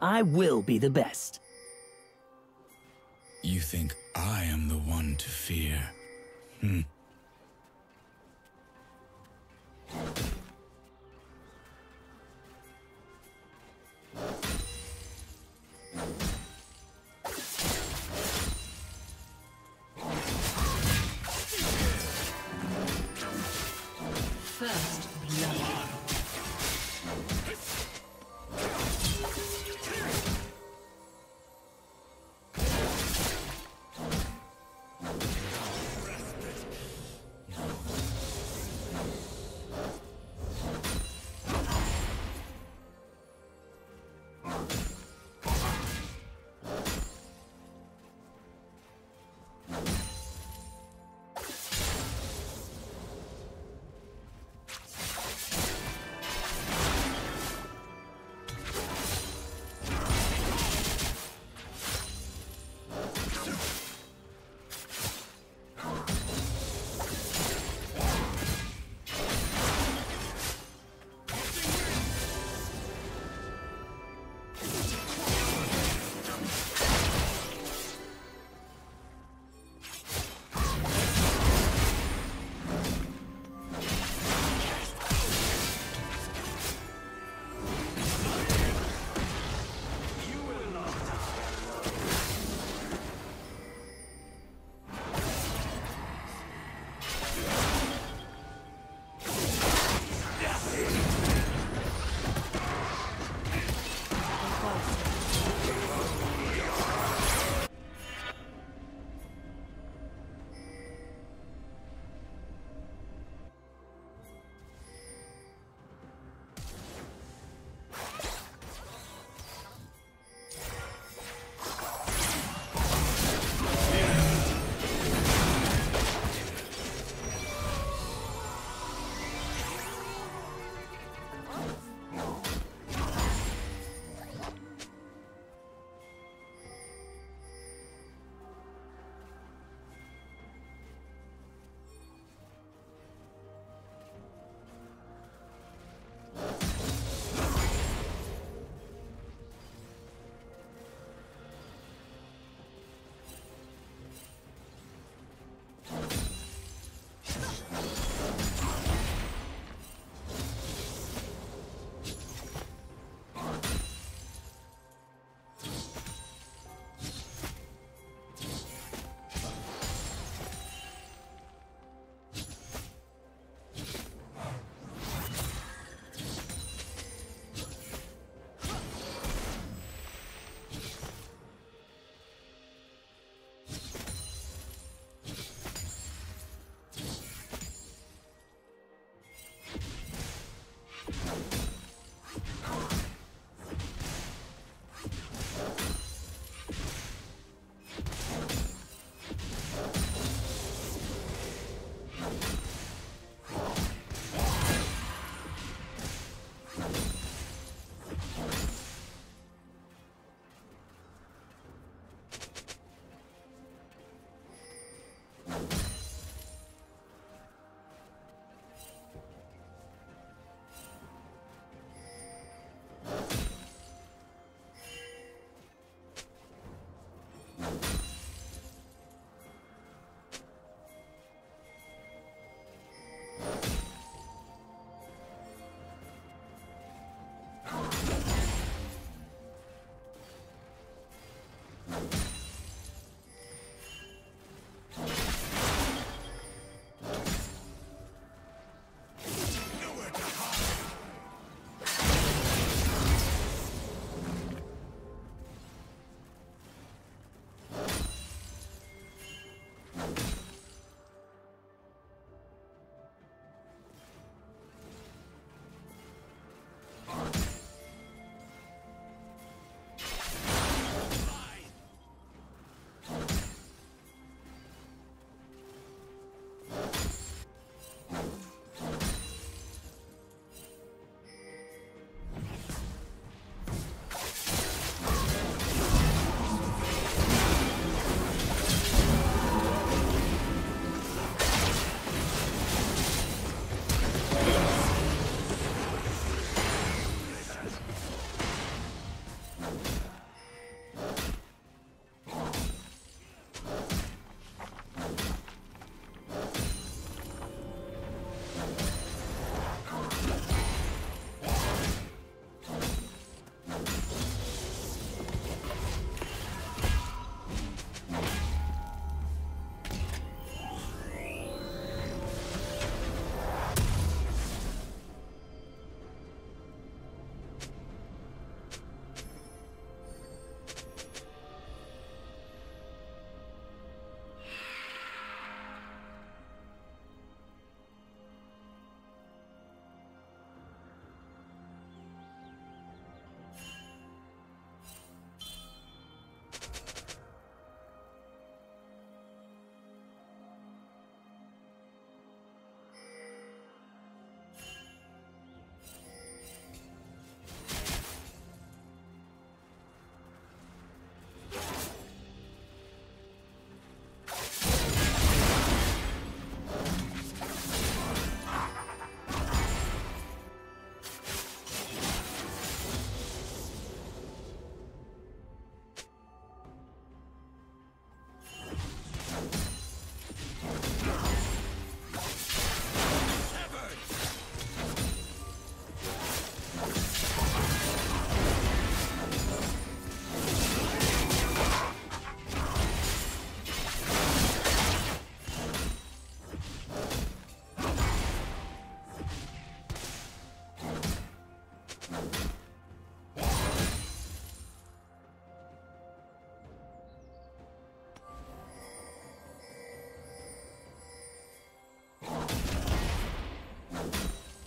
I will be the best. You think I am the one to fear? Hmm.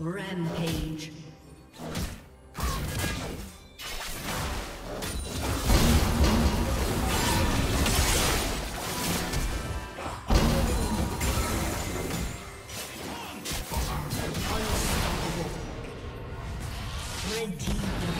Rampage. Red team